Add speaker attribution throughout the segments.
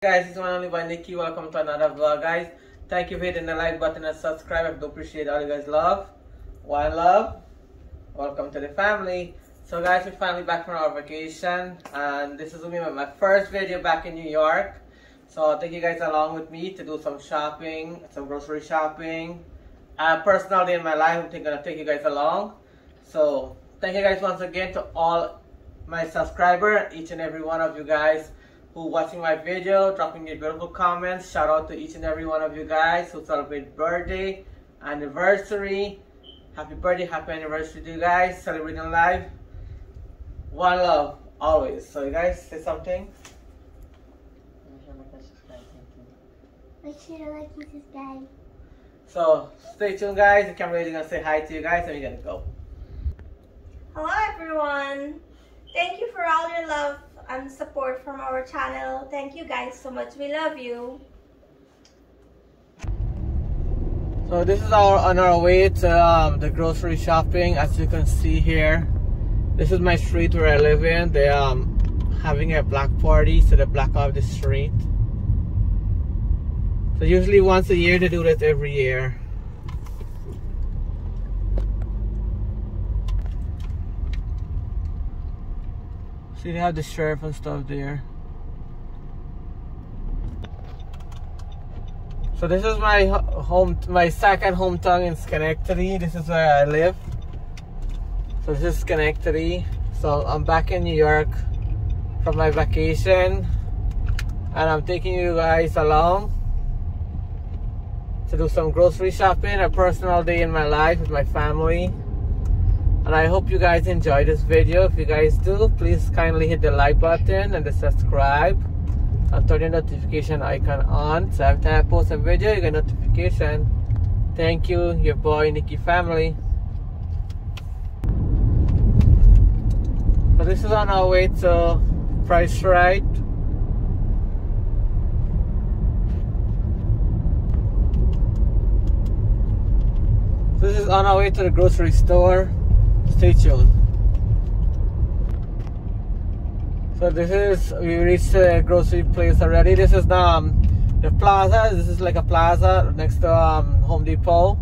Speaker 1: guys, it's one only by Nickey. Welcome to another vlog, guys. Thank you for hitting the like button and subscribe. I do appreciate all you guys love. One love. Welcome to the family. So guys, we're finally back from our vacation and this is gonna be my first video back in New York. So I'll take you guys along with me to do some shopping, some grocery shopping. Uh, personal day in my life, I'm gonna take you guys along. So thank you guys once again to all my subscribers, each and every one of you guys who watching my video, dropping your beautiful comments. Shout out to each and every one of you guys who celebrate birthday, anniversary. Happy birthday, happy anniversary to you guys, celebrating life. One love, always. So you guys, say something.
Speaker 2: Make sure to like and subscribe.
Speaker 1: So stay tuned guys, the camera is gonna say hi to you guys and we're gonna go.
Speaker 3: Hello everyone! Thank you for all your love and support from our channel. Thank you guys so much. We love you.
Speaker 1: So this is our on our way to um, the grocery shopping. As you can see here, this is my street where I live in. They um having a black party, so they black off the street. So usually once a year they do that every year. See they have the sheriff and stuff there. So this is my home, my second hometown in Schenectady. This is where I live. So this is Schenectady. So I'm back in New York from my vacation, and I'm taking you guys along to do some grocery shopping, a personal day in my life with my family. And I hope you guys enjoy this video. If you guys do, please kindly hit the like button and the subscribe and turn the notification icon on. So every time I post a video, you get notification. Thank you, your boy Nickey family. So this is on our way to Price Rite. This is on our way to the grocery store. Stay tuned. So this is we reached the grocery place already. This is the um, the plaza. This is like a plaza next to um, Home Depot.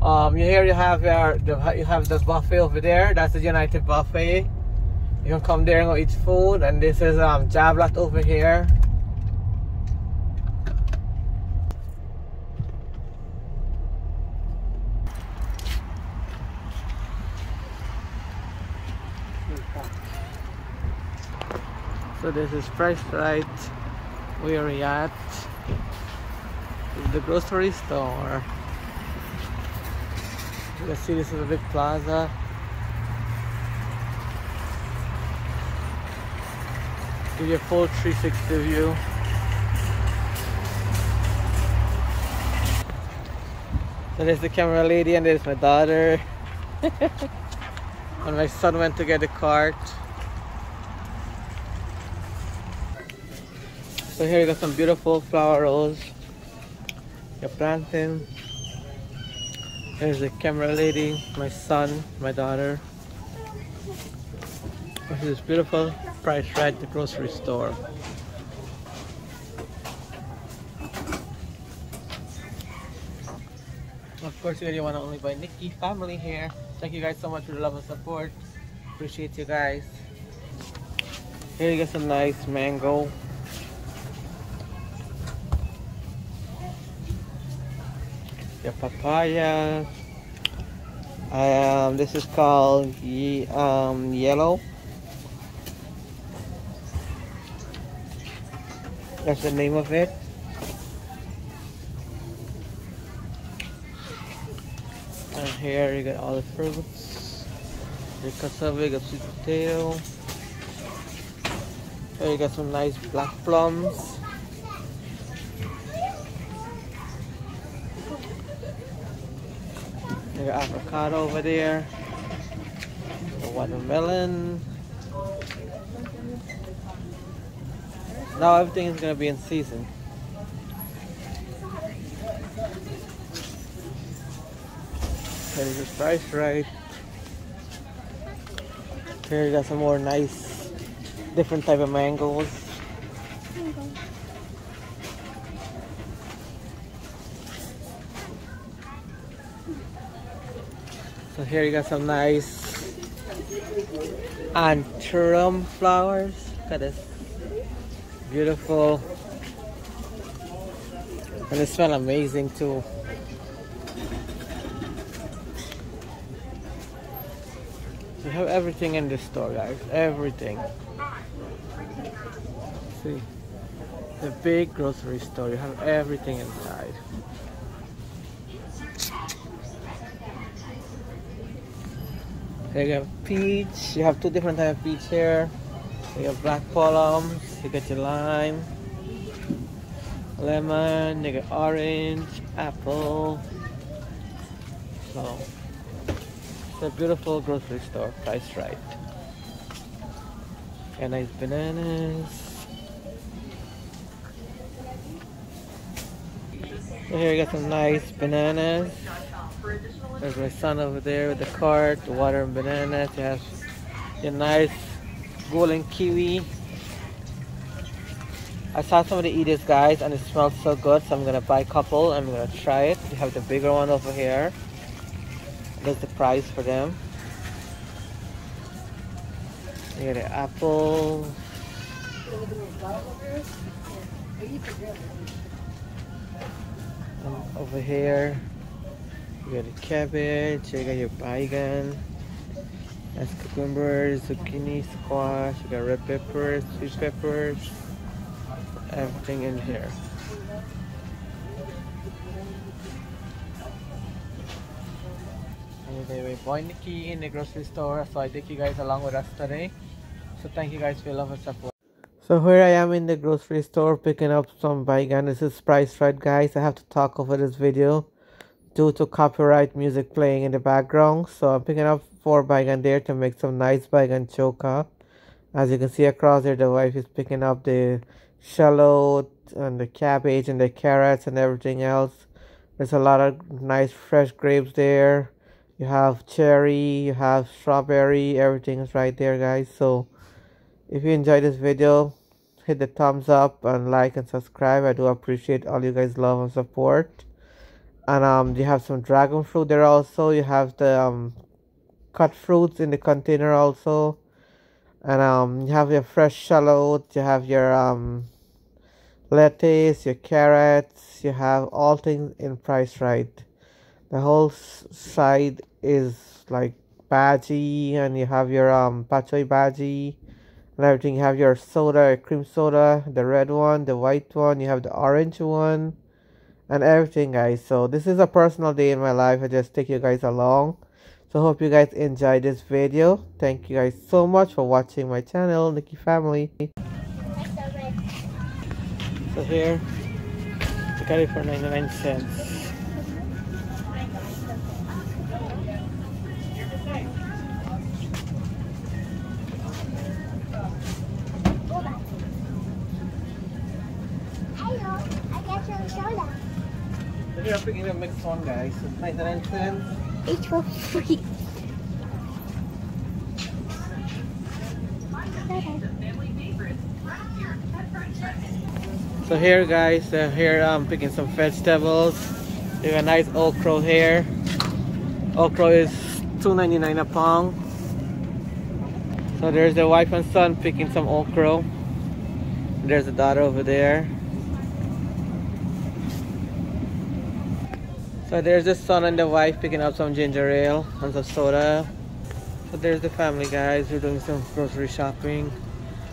Speaker 1: Um, you here you have your the, you have this buffet over there. That's the United Buffet. You can come there and go eat food. And this is um, Jablot over here. So this is Price Rite where we are at the grocery store. You can see this is a big plaza. Give you a full 360 view. So there's the camera lady and there's my daughter. and my son went to get the cart. So here you got some beautiful flower rose. You're planting. There's the camera lady, my son, my daughter. This is beautiful Price Rite at the grocery store. Of course, you want to only by Nickey family here. Thank you guys so much for the love and support. Appreciate you guys. Here you get some nice mango. Your papaya. Um, this is called ye um, yellow. That's the name of it. And here you got all the fruits. The cassava, you got sweet potato. Here you got some nice black plums. You got avocado over there. The watermelon. Now everything is gonna be in season. and a Price Rite. Here you got some more nice, different type of mangoes. So here you got some nice anthurium flowers. Look at this. Beautiful. And they smell amazing too. You have everything in this store, guys. Everything. See, the big grocery store. You have everything inside. You have peach. You have two different types of peach here. You have black plums. You get your lime, lemon. You get orange, apple. So it's a beautiful grocery store, priced right. And nice bananas. So here you got some nice bananas. There's my son over there with the cart, the water and bananas. You have your nice golden kiwi. I saw somebody eat this guys and it smells so good so I'm gonna buy a couple I'm gonna try it. You have the bigger one over here. That's the price for them. You got the apple. Over here, you got the cabbage, you got your baigan, that's cucumbers, zucchini, squash, you got red peppers, sweet peppers, everything in here. Anyway, Boy Nickey in the grocery store, so I take you guys along with us today. So thank you guys for your love and support. So here I am in the grocery store picking up some baigan. This is Price Rite guys. I have to talk over this video due to copyright music playing in the background. So I'm picking up four baigan there to make some nice baigan choka. As you can see across there, the wife is picking up the shallot and the cabbage and the carrots and everything else. There's a lot of nice fresh grapes there. You have cherry, you have strawberry, everything is right there guys. So if you enjoyed this video, hit the thumbs up and like and subscribe. I do appreciate all you guys love and support. And um you have some dragon fruit there also. You have the um cut fruits in the container also. And um you have your fresh shallot, you have your um lettuce, your carrots, you have all things in Price Rite. The whole side is like bhaji and you have your um pachoy bhaji and everything. You have your soda, cream soda, the red one, the white one, you have the orange one, and everything, guys. So, this is a personal day in my life. I just take you guys along. So, hope you guys enjoy this video. Thank you guys so much for watching my channel, Nickey Family. So, here, I got it for 99 cents.
Speaker 2: Got your.
Speaker 1: So here I'm picking up mixed one guys. So 99 cents.
Speaker 2: Each for free.
Speaker 1: So here guys, uh, here I'm picking some vegetables. We a nice okra here. Okra is $2.99 a pound. So there's the wife and son picking some okra. There's the daughter over there. So there's the son and the wife picking up some ginger ale and some soda. So there's the family guys. We're doing some grocery shopping.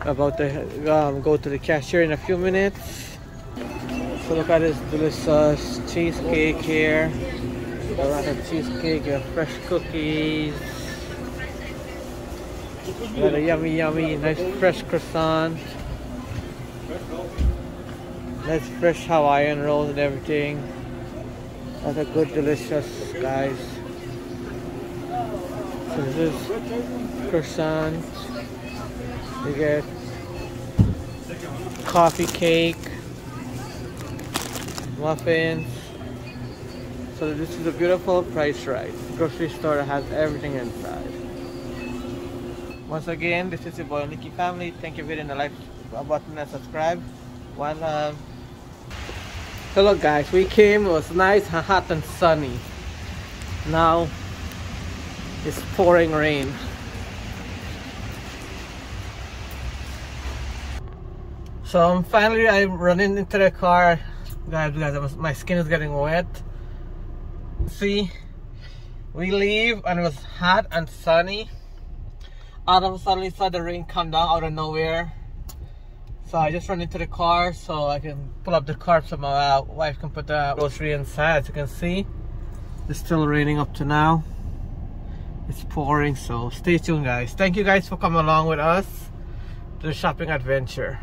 Speaker 1: About to um, go to the cashier in a few minutes. So look at this delicious cheesecake here. A lot of cheesecake, fresh cookies. A yummy, yummy, nice fresh croissant. Nice fresh Hawaiian rolls and everything. That's a good, delicious, guys. So this is croissant. You get coffee cake, muffins. So this is a beautiful Price Rite. Grocery store has everything inside. Once again, this is your boy Nickey family. Thank you for hitting the like uh, button and subscribe. One love. So look guys, we came, it was nice, and hot and sunny. Now, It's pouring rain. So I'm finally I'm running into the car. Guys, guys, my skin is getting wet. See, we leave and it was hot and sunny. All of a sudden, saw the rain come down out of nowhere. So I just run into the car so I can pull up the car so my uh, wife can put the grocery inside. As you can see, it's still raining up to now. It's pouring, so stay tuned, guys. Thank you guys for coming along with us to the shopping adventure.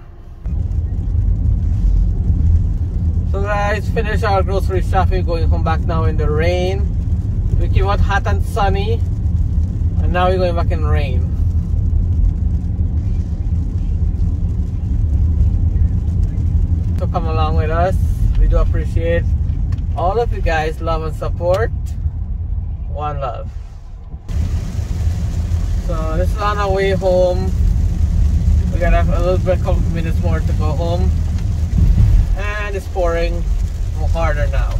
Speaker 1: So guys, finish our grocery shopping, going home back now in the rain. We came out hot and sunny, and now we're going back in rain. So come along with us. We do appreciate all of you guys' love and support. One love. So this is on our way home. We got a little bit, couple minutes more to go home and it's pouring harder now